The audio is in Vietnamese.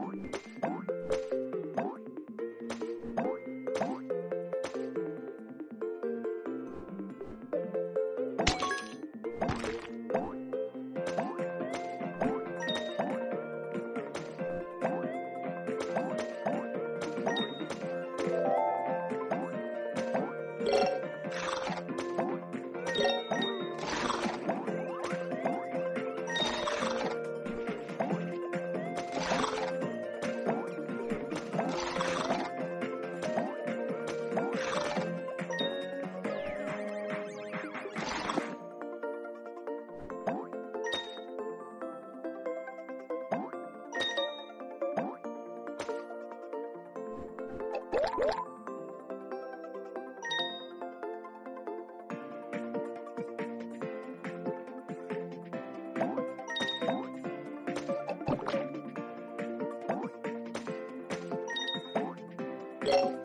Thank you. You.